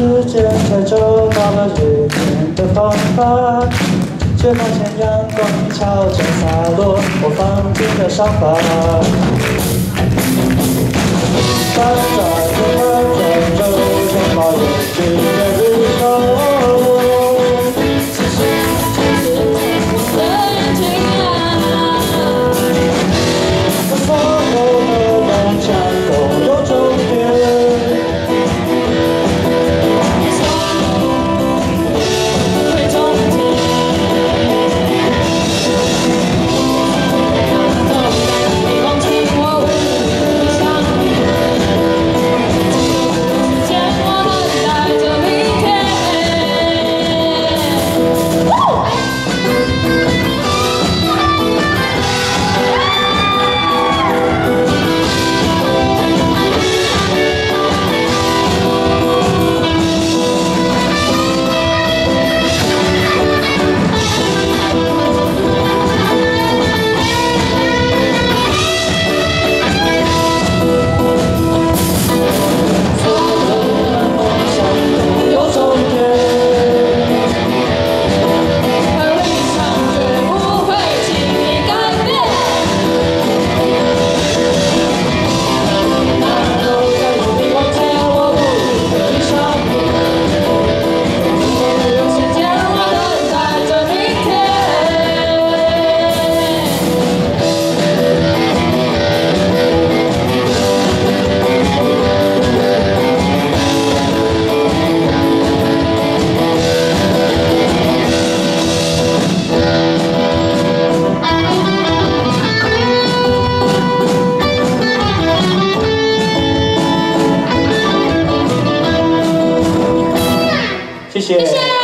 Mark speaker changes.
Speaker 1: 时间才找到了解决的方法却发现阳光悄悄洒落我房间的沙发。发发谢谢。